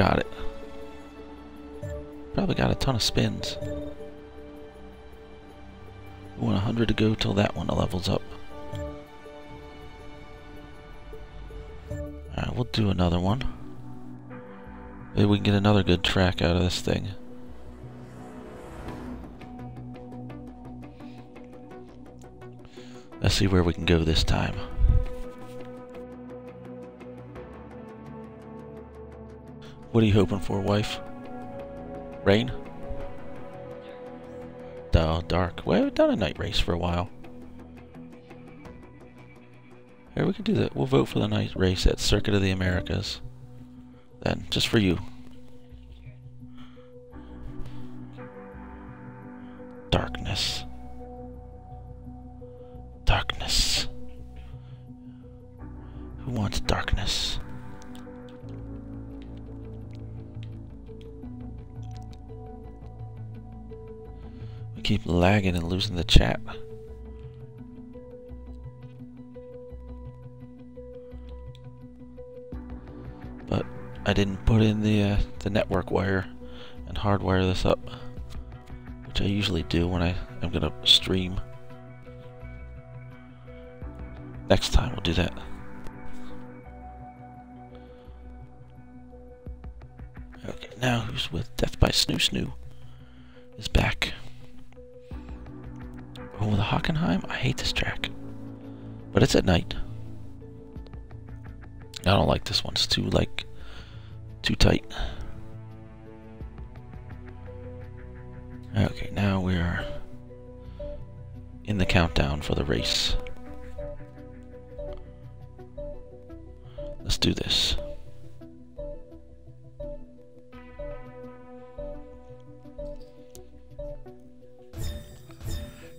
got it. Probably got a ton of spins. We want 100 to go till that one levels up. Alright, we'll do another one. Maybe we can get another good track out of this thing. Let's see where we can go this time. What are you hoping for, wife? Rain? Oh, dark. Well, we've done a night race for a while. Here, we can do that. We'll vote for the night race at Circuit of the Americas. Then, just for you. Keep lagging and losing the chat. But I didn't put in the uh, the network wire and hardwire this up, which I usually do when I am gonna stream. Next time we'll do that. Okay, now who's with Death by Snoo Snoo is back. Oh, the Hockenheim? I hate this track. But it's at night. I don't like this one. It's too, like, too tight. Okay, now we are in the countdown for the race. Let's do this.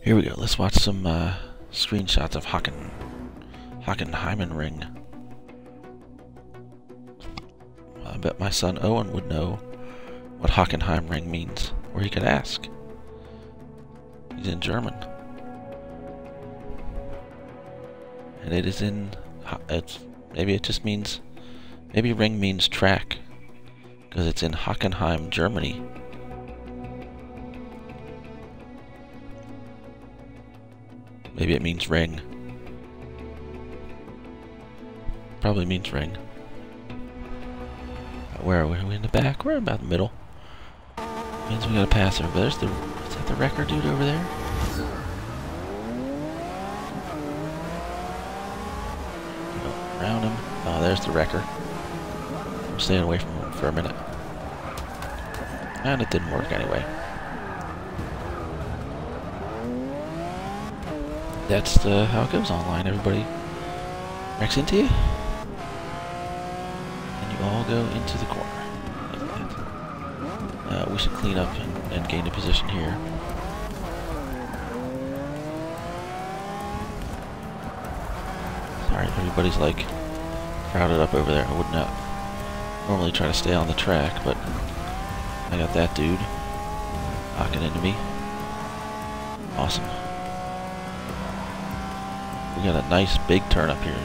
Here we go. Let's watch some uh, screenshots of Haken, Hockenheimen Ring. I bet my son Owen would know what Hockenheim Ring means, or he could ask. He's in German. And it is in... It's, maybe it just means... Maybe ring means track. Because it's in Hockenheim, Germany. Maybe it means ring. Probably means ring. Where are we? Are we in the back? We're about the middle. Means we gotta pass. But there's the... Is that the wrecker dude over there? Around him. Oh, there's the wrecker. I'm staying away from him for a minute. And it didn't work anyway. That's the, how it goes online. Everybody wrecks into you. And you all go into the corner. Uh, we should clean up and, and gain a position here. Sorry, everybody's like crowded up over there. I would not normally try to stay on the track, but I got that dude knocking into me. Awesome. We got a nice big turn up here.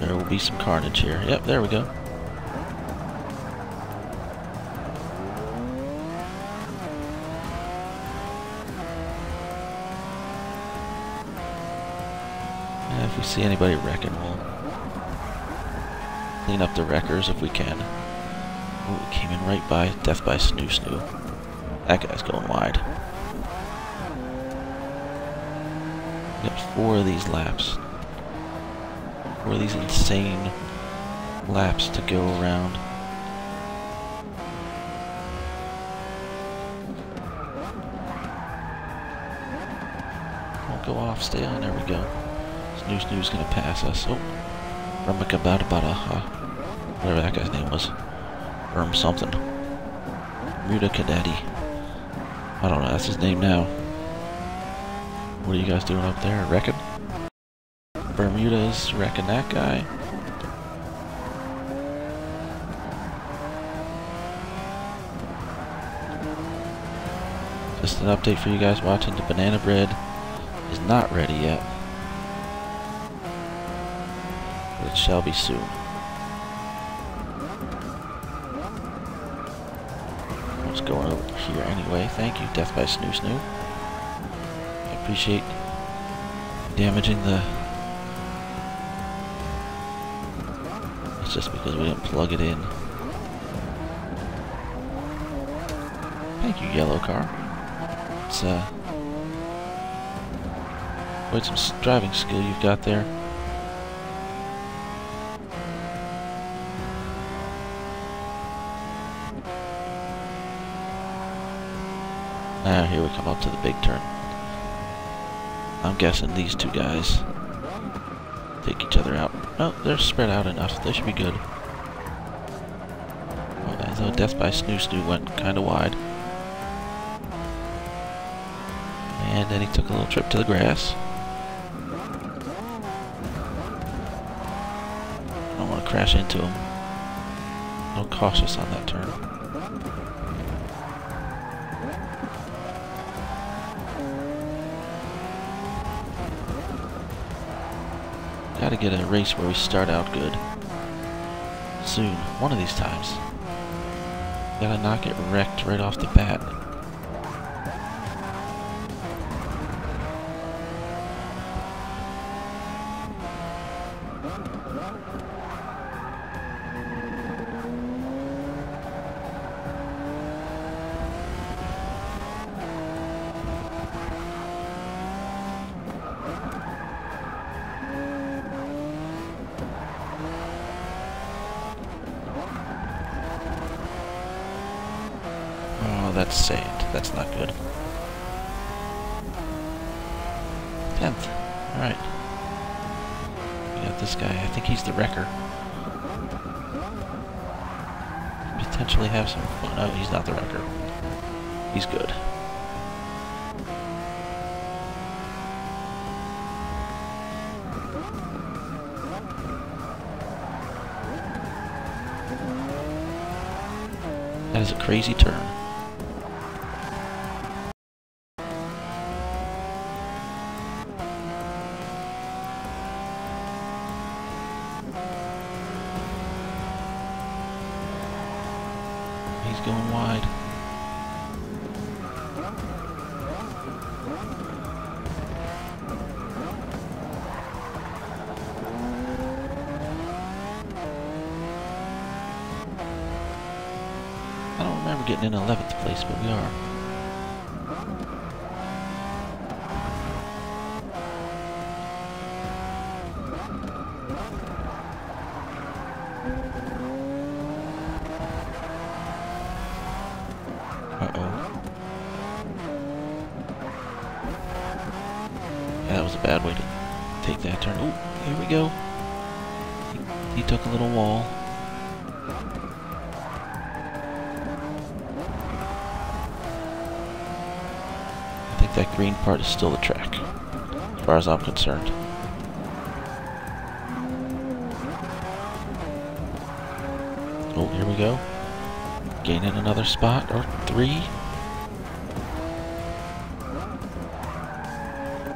There will be some carnage here. Yep, there we go. If we see anybody wrecking, we'll clean up the wreckers if we can. Oh, we came in right by Death by Snoo Snoo. That guy's going wide. Got four of these laps. Four of these insane laps to go around. Don't go off, stay on, there we go. Snoo Snoo's gonna pass us. Oh, Ramacabadabada, huh? Whatever that guy's name was. Erm something. Muda Kadadi. I don't know, that's his name now. What are you guys doing up there? Reckon? Bermuda's wrecking that guy. Just an update for you guys watching. The banana bread is not ready yet. But it shall be soon. What's going over here anyway? Thank you, Death by Snoo Snoo. Appreciate damaging the... It's just because we didn't plug it in. Thank you, yellow car. It's, uh... Quite some driving skill you've got there. Now here we come up to the big turn. I'm guessing these two guys take each other out. Oh, they're spread out enough. They should be good. Although Death by Snoo Snoo went kind of wide. And then he took a little trip to the grass. I don't want to crash into him. No cautious on that turn. Gotta get a race where we start out good. Soon. One of these times. Gotta not get wrecked right off the bat. That's saved. That's not good. Tenth. Alright. We got this guy. I think he's the wrecker. Potentially have some. Oh, he's not the wrecker. He's good. That is a crazy turn. Going wide. I don't remember getting in 11th place, but we are. Bad way to take that turn. Oh, here we go. He, he took a little wall. I think that green part is still the track, as far as I'm concerned. Oh, here we go. Gaining another spot, or three.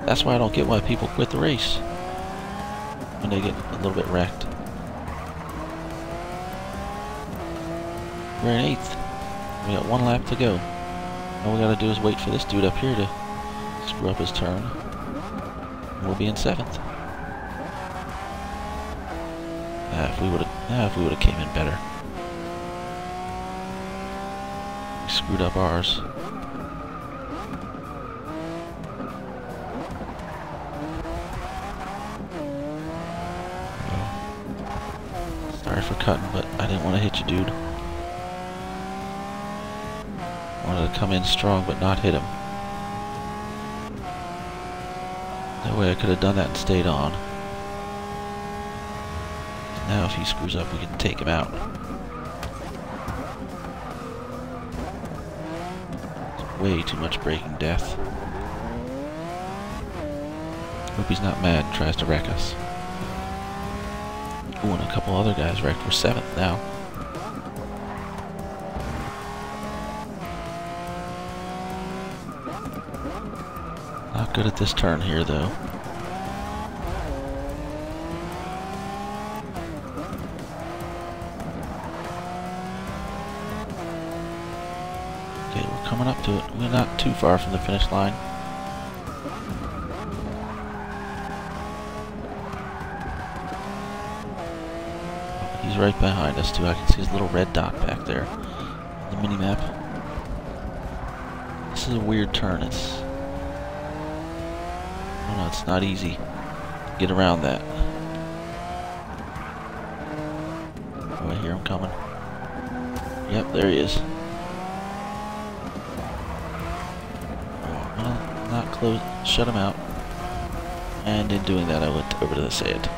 That's why I don't get why people quit the race. When they get a little bit wrecked. We're in 8th. We got one lap to go. All we gotta do is wait for this dude up here to screw up his turn. We'll be in 7th. Ah, if we would've ah, if we would've came in better. We screwed up ours. For cutting, but I didn't want to hit you, dude. Wanted to come in strong, but not hit him. That way I could have done that and stayed on. Now if he screws up, we can take him out. Way too much braking death. Hope he's not mad and tries to wreck us. Ooh, and a couple other guys wrecked. We're seventh now. Not good at this turn here, though. Okay, we're coming up to it. We're not too far from the finish line. Right behind us too. I can see his little red dot back there. The mini map. This is a weird turn. It's oh no, it's not easy to get around that. Oh, I hear him coming. Yep, there he is. Oh, not close. Shut him out. And in doing that, I went over to the sand.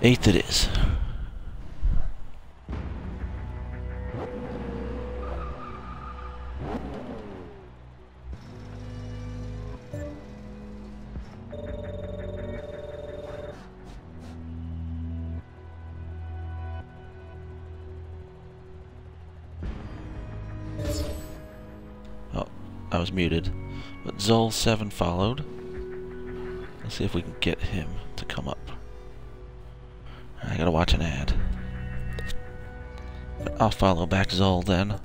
Eighth it is. I was muted. But Zol7 followed. Let's see if we can get him to come up. I gotta watch an ad. I'll follow back Zol then.